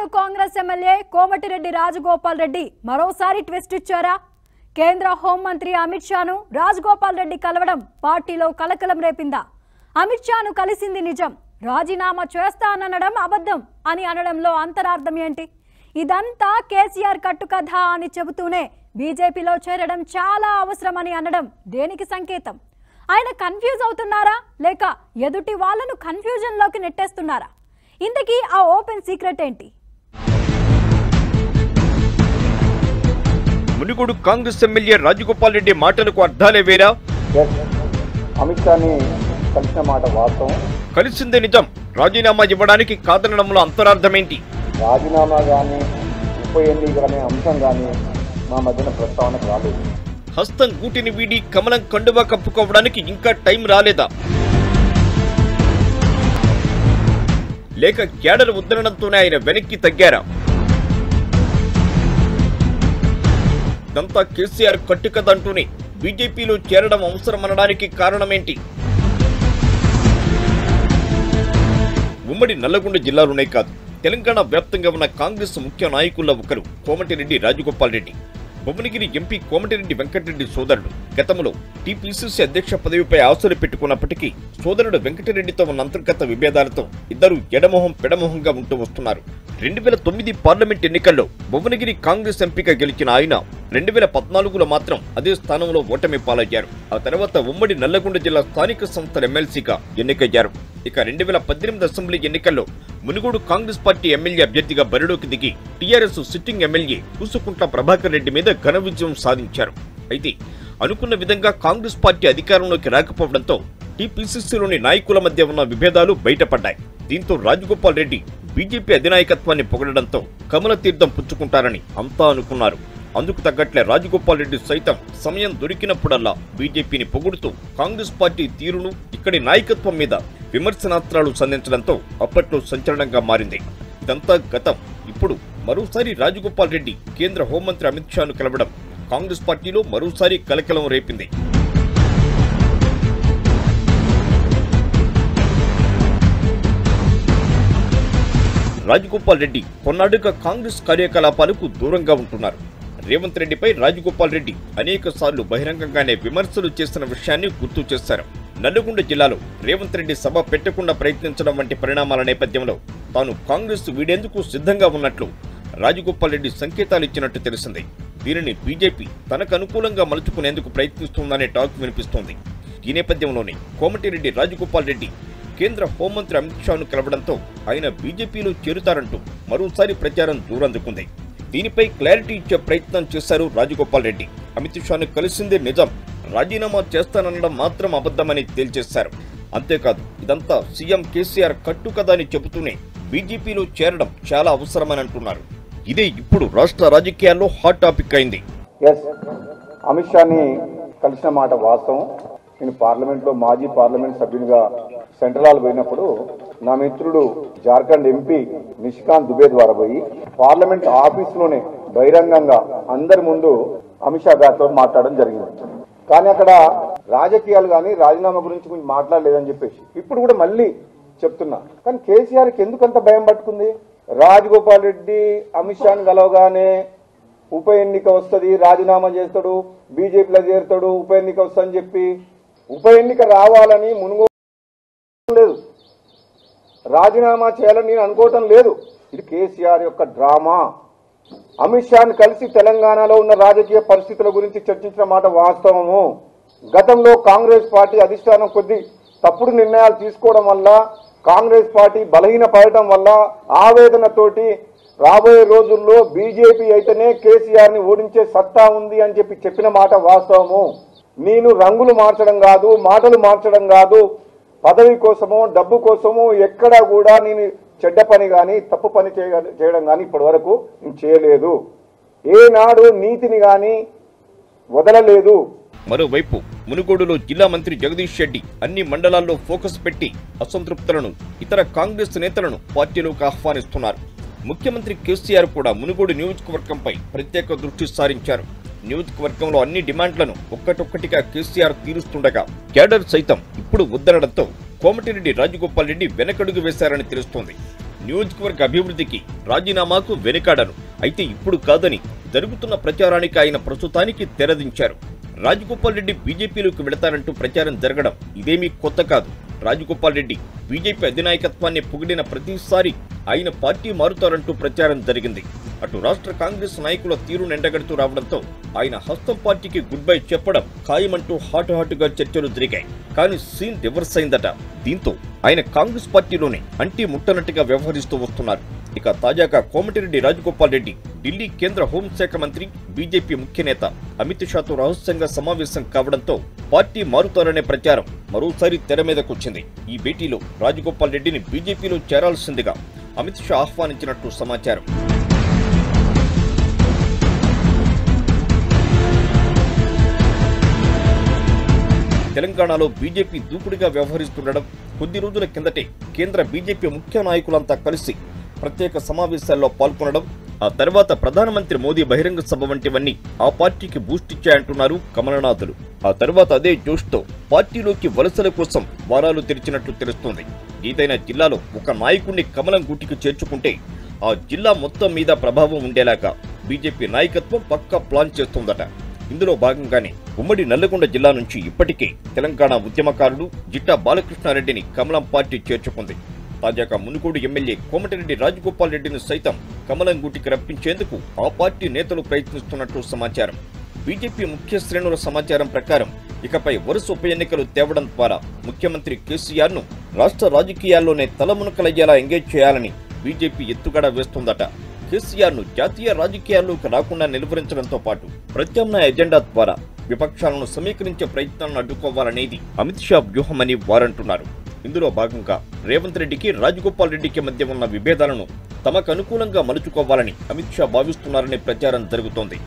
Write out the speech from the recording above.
Tamil Nadu Congress MLA Komatireddy Rajagopal Reddy. మరోసారి twist ఇచ్చారా? కేంద్ర హోంమంత్రి అమిత్ షాను రాజగోపాల్ రెడ్డి కలవడం పార్టీలో కలకలం రేపిందా? అమిత్ షాను కలిసింది నిజం. రాజీనామా చేస్తాననడం అబద్ధం అని అనడంలో అంతరార్థం ఏంటి? ఇదంతా కేసీఆర్ కట్టుకథ అని చెబుతూనే బీజేపీలో చేరడం చాలా అవసరమని అనడం దేనికి సంకేతం? ఆయన కన్ఫ్యూజ్ అవుతున్నారా? లేక ఎదుటి వాళ్ళను కన్ఫ్యూజన్లోకి నెట్టేస్తున్నారా? ఇంతకీ ఆ ఓపెన్ సీక్రెట్ ఏంటి? మునుగోడు కాంగ్రెస్ ఎమ్మెల్యే రాజగోపాల్ రెడ్డి మాటలకు అర్థాలే వేరా అమిత్ షాని కలిసిన మాట వాస్తవం. కలిసిందే నిజం. రాజీనామా ఇవ్వడానికి కాదనడంలో అంతరార్థమేంటి? రాజీనామా కానీ ఉప అంశం కానీ మా మధ్యన ప్రస్తావనకు రాలేదు. హస్తం గూటిని వీడి కమలం కండువా కప్పుకోవడానికి ఇంకా టైం రాలేదా? లేక క్యాడర్ ఉద్దరణంతోనే ఆయన వెనక్కి తగ్గారా? ఇదంతా కేసీఆర్ కట్టుకదంటూనే బీజేపీలో చేరడం అవసరమనడానికి కారణమేంటి? ఉమ్మడి నల్లగొండ జిల్లాలోనే కాదు తెలంగాణ వ్యాప్తంగా ఉన్న కాంగ్రెస్ ముఖ్య నాయకుల్లో ఒకరు కోమటిరెడ్డి రాజగోపాల్ రెడ్డి. భువనగిరి ఎంపీ కోమటిరెడ్డి వెంకటరెడ్డి సోదరుడు. గతంలో టీపీసీసీ అధ్యక్ష పదవిపై ఆశలు పెట్టుకున్నప్పటికీ సోదరుడు వెంకటరెడ్డితో ఉన్న అంతర్గత విభేదాలతో ఇద్దరు ఎడమొహం పెడమొహంగా ఉంటూ వస్తున్నారు. రెండు వేల తొమ్మిది పార్లమెంట్ ఎన్నికల్లో భువనగిరి కాంగ్రెస్ ఎంపీగా గెలిచిన ఆయన రెండు వేల పద్నాలుగులో మాత్రం అదే స్థానంలో ఓటమి పాలయ్యారు. ఆ తర్వాత ఉమ్మడి నల్లగొండ జిల్లా స్థానిక సంస్థల ఎమ్మెల్సీగా ఎన్నికయ్యారు. ఇక రెండు వేల పద్దెనిమిది అసెంబ్లీ ఎన్నికల్లో మునుగోడు కాంగ్రెస్ పార్టీ ఎమ్మెల్యే అభ్యర్థిగా బరిలోకి దిగి TRS sitting MLA Kusukuntla Prabhakar Reddy మీద ఘన విజయం సాధించారు. అయితే అనుకున్న విధంగా కాంగ్రెస్ పార్టీ అధికారంలోకి రాకపోవడంతో టీపీసీసీలోని నాయకుల మధ్య ఉన్న విభేదాలు బయటపడ్డాయి. దీంతో రాజగోపాల్ రెడ్డి బీజేపీ అధినాయకత్వాన్ని పొగడడంతో కమల తీర్థం పుచ్చుకుంటారని అంతా అనుకున్నారు. అందుకు తగ్గట్లే రాజగోపాల్ రెడ్డి సైతం సమయం దొరికినప్పుడల్లా బీజేపీని పొగుడుతూ కాంగ్రెస్ పార్టీ తీరును ఇక్కడి నాయకత్వం మీద విమర్శనాస్త్రాలు సంధించడంతో అప్పట్లో సంచలనంగా మారింది. ఇదంతా గతం. ఇప్పుడు మరోసారి రాజగోపాల్ రెడ్డి కేంద్ర హోంమంత్రి అమిత్ షాను కలవడం కాంగ్రెస్ పార్టీలో మరోసారి కలకలం రేపింది. రాజగోపాల్ రెడ్డి కొన్నాడుగా కాంగ్రెస్ కార్యకలాపాలకు దూరంగా ఉంటున్నారు. రేవంత్ రెడ్డిపై రాజగోపాల్ రెడ్డి అనేక సార్లు బహిరంగంగానే విమర్శలు చేసిన విషయాన్ని గుర్తు చేశారు. నల్లగొండ జిల్లాలో రేవంత్ రెడ్డి సభ పెట్టకుండా ప్రయత్నించడం వంటి పరిణామాల నేపథ్యంలో తాను కాంగ్రెస్ వీడేందుకు సిద్ధంగా ఉన్నట్లు రాజగోపాల్ రెడ్డి సంకేతాలు ఇచ్చినట్టు తెలిసింది. దీనిని బీజేపీ తనకు అనుకూలంగా మలుచుకునేందుకు ప్రయత్నిస్తోందనే టాక్ వినిపిస్తోంది. ఈ నేపథ్యంలోనే కోమటిరెడ్డి రాజగోపాల్ రెడ్డి కేంద్ర హోంమంత్రి అమిత్ షాను కలవడంతో ఆయన బీజేపీలో చేరుతారంటూ మరోసారి ప్రచారం దూరందుకుంది దీనిపై క్లారిటీ ఇచ్చే ప్రయత్నం చేశారు రాజగోపాల్ రెడ్డి. అమిత్ షాను కలిసిందే నిజం. రాజీనామా చేస్తాననడం మాత్రం అబద్ధమని తేల్చేశారు. అంతేకాదు ఇదంతా సీఎం కేసీఆర్ కట్టుకథ అని చెబుతూనే బీజేపీలో చేరడం చాలా అవసరమని అంటున్నారు. ఇదే ఇప్పుడు రాష్ట్ర రాజకీయాల్లో హాట్ టాపిక్ అయింది. ఎస్ అమిత్ షాని కలిసిన మాట వాస్తవం. నేను పార్లమెంట్లో మాజీ పార్లమెంట్ సభ్యునిగా సెంట్రల్ పోయినప్పుడు నా మిత్రుడు జార్ఖండ్ ఎంపీ నిష్కాంత్ దుబే ద్వారా పోయి పార్లమెంట్ ఆఫీస్లోనే బహిరంగంగా అందరి ముందు అమిత్ షా గారితో మాట్లాడడం జరిగింది. కానీ అక్కడ రాజకీయాలు కానీ రాజీనామా గురించి కొంచెం మాట్లాడలేదని చెప్పేసి ఇప్పుడు కూడా మళ్ళీ చెప్తున్నా. కానీ కేసీఆర్కి ఎందుకంత భయం పట్టుకుంది? రాజగోపాల్ రెడ్డి అమిత్ షాను కలవగానే ఉప ఎన్నిక వస్తుంది రాజీనామా చేస్తాడు బీజేపీలో చేరుతాడు ఉప ఎన్నిక వస్తుందని చెప్పి ఉప ఎన్నిక రావాలని మునుగో లేదు. రాజీనామా చేయాలని నేను అనుకోవటం లేదు. ఇది కేసీఆర్ యొక్క డ్రామా. అమిత్ షాను కలిసి తెలంగాణలో ఉన్న రాజకీయ పరిస్థితుల గురించి చర్చించిన మాట వాస్తవము. గతంలో కాంగ్రెస్ పార్టీ అధిష్టానం కొద్ది తప్పుడు నిర్ణయాలు తీసుకోవడం వల్ల కాంగ్రెస్ పార్టీ బలహీన పడటం వల్ల ఆవేదనతోటి రాబోయే రోజుల్లో బీజేపీ అయితేనే కేసీఆర్ని ఓడించే సత్తా ఉంది అని చెప్పి చెప్పిన మాట వాస్తవము. నేను రంగులు మార్చడం కాదు మాటలు మార్చడం కాదు పదవి కోసమో డబ్బు కోసమో ఎక్కడా కూడా నేను చెడ్డ పని కానీ తప్పు పని చేయడం కానీ ఇప్పటి వరకు నేను చేయలేదు. ఏనాడు నీతిని కానీ వదలలేదు. మరోవైపు మునుగోడులో జిల్లా మంత్రి జగదీష్ రెడ్డి అన్ని మండలాల్లో ఫోకస్ పెట్టి అసంతృప్తులను ఇతర కాంగ్రెస్ నేతలను పార్టీలోకి ఆహ్వానిస్తున్నారు. ముఖ్యమంత్రి కేసీఆర్ కూడా మునుగోడు నియోజకవర్గంపై ప్రత్యేక దృష్టి సారించారు. నియోజకవర్గంలో అన్ని డిమాండ్లను ఒక్కటొక్కటిగా కేసీఆర్ తీరుస్తుండగా క్యాడర్ సైతం ఇప్పుడు వద్దనడంతో కోమటిరెడ్డి రాజగోపాల్ రెడ్డి వెనకడుగు వేశారని తెలుస్తోంది. నియోజకవర్గ అభివృద్ధికి రాజీనామాకు వెనుకాడను. అయితే ఇప్పుడు కాదని జరుగుతున్న ప్రచారానికి ఆయన ప్రస్తుతానికి తెరదించారు. రాజగోపాల్ రెడ్డి బీజేపీలోకి వెళతారంటూ ప్రచారం జరగడం ఇదేమీ కొత్త కాదు. రాజగోపాల్ రెడ్డి బీజేపీ అధినాయకత్వాన్ని పొగిడిన ప్రతిసారి ఆయన పార్టీ మారుతారంటూ ప్రచారం జరిగింది. అటు రాష్ట్ర కాంగ్రెస్ నాయకుల తీరును ఎండగడుతూ రావడంతో ఆయన హస్తం పార్టీకి గుడ్ బై చెప్పడం ఖాయమంటూ హాట్ హాటుగా చర్చలు జరిగాయి. కానీ సీన్ రివర్స్ అయిందట. దీంతో ఆయన కాంగ్రెస్ పార్టీలోనే అంటి ముట్టనట్టుగా వ్యవహరిస్తూ వస్తున్నారు. ఇక తాజాగా కోమటిరెడ్డి రాజగోపాల్ రెడ్డి ఢిల్లీ కేంద్ర హోంశాఖ మంత్రి బీజేపీ ముఖ్య నేత అమిత్ షాతో రహస్యంగా సమావేశం కావడంతో పార్టీ మారుతారనే ప్రచారం మరోసారి తెర మీదకొచ్చింది ఈ భేటీలో రాజగోపాల్ రెడ్డిని బీజేపీలో చేరాల్సిందిగా అమిత్ షా ఆహ్వానించినట్టు సమాచారం. తెలంగాణలో బీజేపీ దూకుడిగా వ్యవహరిస్తుండడం కొద్ది రోజుల కిందటే కేంద్ర బీజేపీ ముఖ్య నాయకులంతా కలిసి ప్రత్యేక సమావేశాల్లో పాల్గొనడం ఆ తర్వాత ప్రధానమంత్రి మోదీ బహిరంగ సభ వంటివన్నీ ఆ పార్టీకి బూస్ట్ ఇచ్చాయంటున్నారు కమలనాథులు. ఆ తర్వాత అదే జోష్తో పార్టీలోకి వలసల కోసం వారాలు తెరిచినట్లు తెలుస్తోంది. ఏదైనా జిల్లాలో ఒక నాయకుడిని కమలం గుటికి చేర్చుకుంటే ఆ జిల్లా మొత్తం మీద ప్రభావం ఉండేలాగా బీజేపీ నాయకత్వం పక్కా ప్లాన్ చేస్తోందట. ఇందులో భాగంగానే ఉమ్మడి నల్లగొండ జిల్లా నుంచి ఇప్పటికే తెలంగాణ ఉద్యమకారుడు జిట్టా బాలకృష్ణారెడ్డిని కమలం పార్టీ చేర్చుకుంది. తాజాగా మునుగోడు ఎమ్మెల్యే కోమటిరెడ్డి రాజగోపాల్ రెడ్డిని సైతం కమలం గూటికి రప్పించేందుకు ఆ పార్టీ నేతలు ప్రయత్నిస్తున్నట్లు సమాచారం. బీజేపీ ముఖ్య శ్రేణుల సమాచారం ప్రకారం ఇకపై వరుస ఉప ఎన్నికలు తేవడం ద్వారా ముఖ్యమంత్రి కేసీఆర్ను రాష్ట్ర రాజకీయాల్లోనే తలమునకలయ్యేలా ఎంగేజ్ చేయాలని బీజేపీ ఎత్తుగడ వేస్తుందట. కేసీఆర్ను జాతీయ రాజకీయాల్లోకి రాకుండా నిలువరించడంతో పాటు ప్రత్యామ్నాయ ఎజెండా ద్వారా విపక్షాలను సమీకరించే ప్రయత్నాలను అడ్డుకోవాలనేది అమిత్ షా వ్యూహమని వారంటున్నారు. ఇందులో భాగంగా రేవంత్ రెడ్డికి రాజగోపాల్ రెడ్డికి మధ్య ఉన్న విభేదాలను తమకు అనుకూలంగా మలుచుకోవాలని అమిత్ షా భావిస్తున్నారనే ప్రచారం జరుగుతోంది.